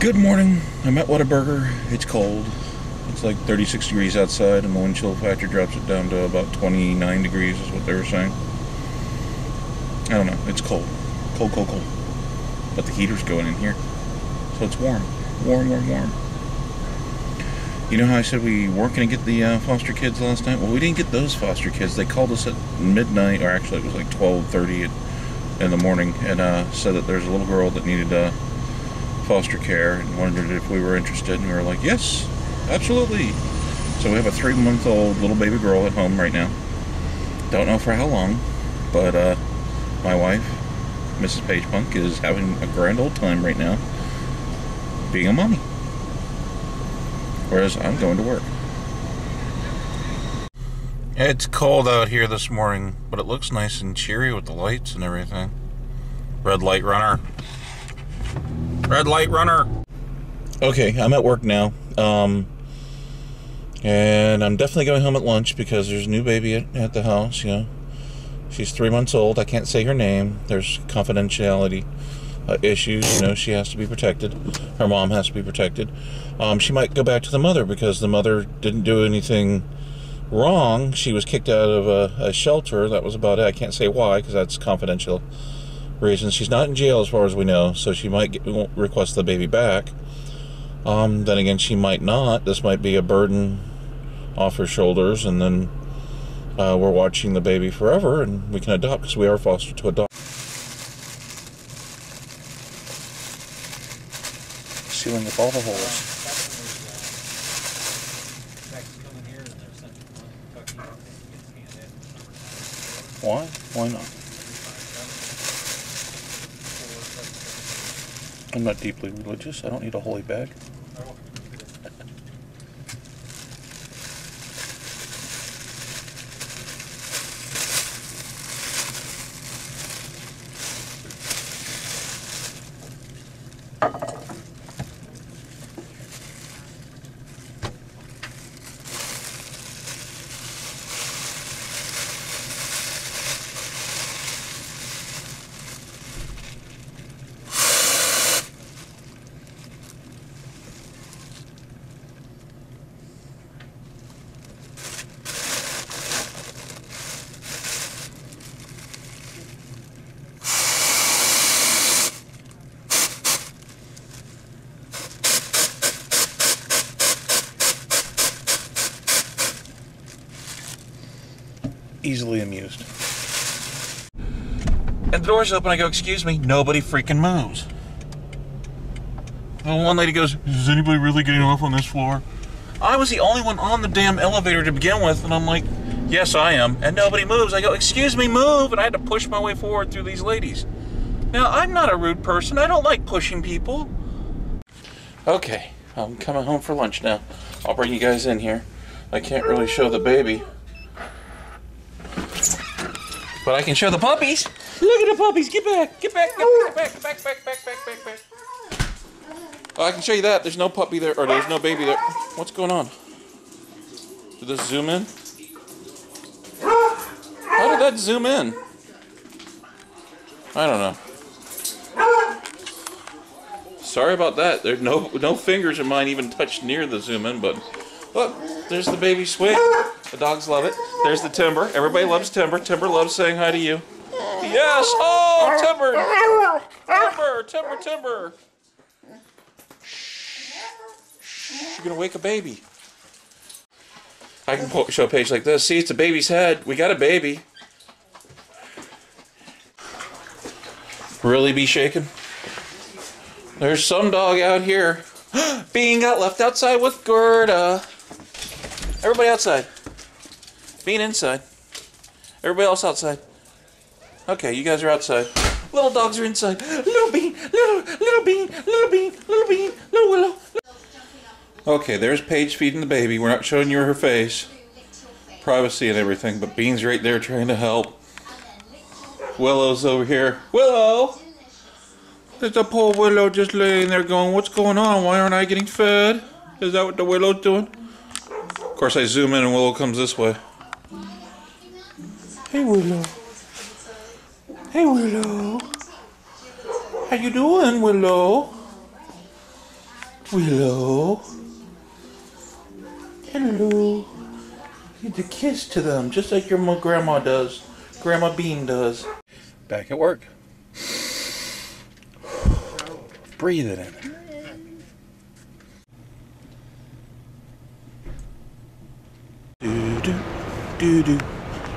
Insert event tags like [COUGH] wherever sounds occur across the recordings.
Good morning. I'm at Whataburger. It's cold. It's like 36 degrees outside, and the wind chill factor drops it down to about 29 degrees, is what they were saying. I don't know. It's cold. Cold, cold, cold. But the heater's going in here. So it's warm. Warm, warm, warm. You know how I said we weren't going to get the uh, foster kids last night? Well, we didn't get those foster kids. They called us at midnight, or actually it was like 12.30 in the morning, and uh, said that there's a little girl that needed uh, foster care and wondered if we were interested. And we were like, yes, absolutely. So we have a three-month-old little baby girl at home right now. Don't know for how long, but uh, my wife, Mrs. Paige Punk, is having a grand old time right now being a mommy. Whereas I'm going to work. It's cold out here this morning, but it looks nice and cheery with the lights and everything. Red light runner. Red light runner. Okay, I'm at work now. Um, and I'm definitely going home at lunch because there's a new baby at, at the house, you know. She's three months old. I can't say her name. There's confidentiality uh, issues. You know, she has to be protected. Her mom has to be protected. Um, she might go back to the mother because the mother didn't do anything wrong. She was kicked out of a, a shelter. That was about it. I can't say why because that's confidential reasons. She's not in jail as far as we know, so she might get, request the baby back. Um, then again, she might not. This might be a burden off her shoulders, and then uh, we're watching the baby forever, and we can adopt because we are foster to adopt. Sealing up all the holes. Why? Why not? I'm not deeply religious. I don't need a holy bag. Easily amused. And the door's open. I go, excuse me. Nobody freaking moves. And one lady goes, is anybody really getting off on this floor? I was the only one on the damn elevator to begin with, and I'm like, yes, I am. And nobody moves. I go, excuse me, move. And I had to push my way forward through these ladies. Now, I'm not a rude person. I don't like pushing people. Okay, I'm coming home for lunch now. I'll bring you guys in here. I can't really show the baby. But I can show the puppies. Look at the puppies. Get back. Get back. Get back. Get back. Back. Back. Back. Back. Back. back. Oh, I can show you that. There's no puppy there, or there's no baby there. What's going on? Did this zoom in? How did that zoom in? I don't know. Sorry about that. There's no no fingers of mine even touched near the zoom in button. Look, there's the baby swing. The dogs love it. There's the Timber. Everybody loves Timber. Timber loves saying hi to you. Yes. Oh, Timber. Timber. Timber. Timber. Shh. Shh. You're gonna wake a baby. I can show a page like this. See, it's a baby's head. We got a baby. Really be shaken? There's some dog out here [GASPS] being got left outside with Gerda. Everybody outside. Being inside. Everybody else outside. Okay, you guys are outside. Little dogs are inside. Little bean, little, little bean, little bean, little bean, little willow. Okay, there's Paige feeding the baby. We're not showing you her face. Privacy and everything, but Bean's right there trying to help. Willow's over here. Willow! There's a poor Willow just laying there going, what's going on? Why aren't I getting fed? Is that what the Willow's doing? Of course, I zoom in and Willow comes this way. Hey, Willow. Hey, Willow. How you doing, Willow? Willow. Hello. Give a kiss to them, just like your grandma does. Grandma Bean does. Back at work. Breathe it in. Do do do do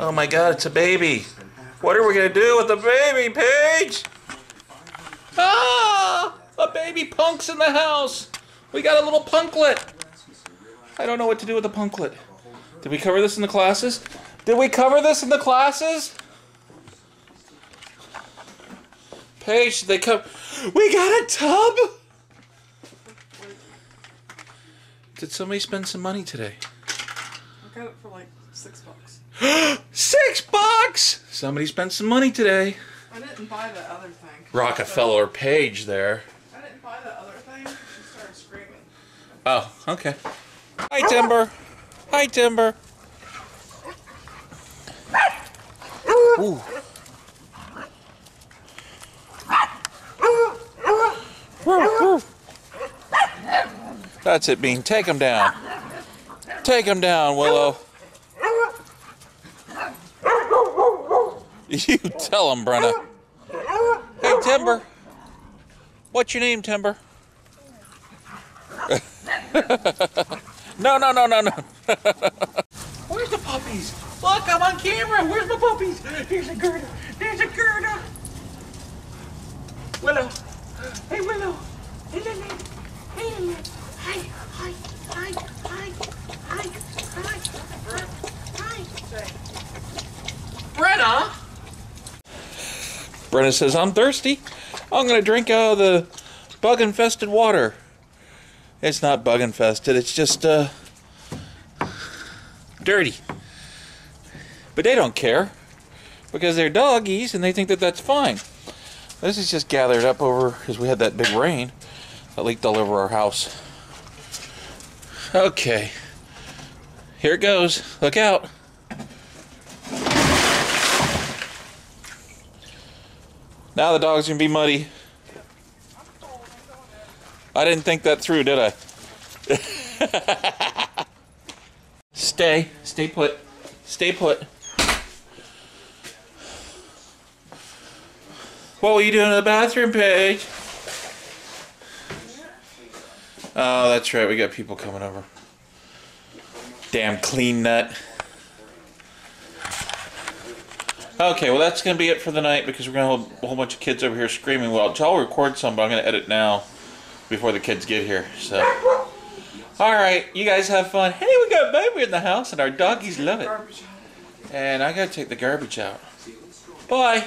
Oh my god, it's a baby. What are we gonna do with the baby, Paige? Ah! A baby punk's in the house! We got a little punklet! I don't know what to do with the punklet. Did we cover this in the classes? Did we cover this in the classes? Paige, they cover. We got a tub! Did somebody spend some money today? I got it for like six bucks. [GASPS] Six bucks! Somebody spent some money today. I didn't buy the other thing. Rockefeller Paige there. I didn't buy the other thing. She started screaming. Oh, okay. Hi, Timber. Hi, Timber. Ooh. That's it, Bean. Take him down. Take him down, Willow. You tell him, Brenna. Hey, Timber. What's your name, Timber? [LAUGHS] No, no, no, no, no. Where's the puppies? Look, I'm on camera. Where's my puppies? There's a Gerda. There's a Gerda. Willow. Hey, Willow. Hey, Lily. Hey, Lily. Hi, hi, hi, hi, hi, hi, hi. Brenna. Brenna says, I'm thirsty. I'm going to drink out of the bug infested water. It's not bug infested, it's just uh, dirty. But they don't care because they're doggies and they think that that's fine. This is just gathered up over because we had that big rain that leaked all over our house. Okay, here it goes. Look out. Now the dog's gonna be muddy. I didn't think that through, did I? [LAUGHS] stay, stay put, stay put. What were you doing in the bathroom, Paige? Oh, that's right. We got people coming over. Damn clean nut. Okay, well that's gonna be it for the night because we're gonna have a whole bunch of kids over here screaming. Well, I'll record some, but I'm gonna edit now before the kids get here. So, all right, you guys have fun. Hey, we got a baby in the house, and our doggies love it. And I gotta take the garbage out. Bye.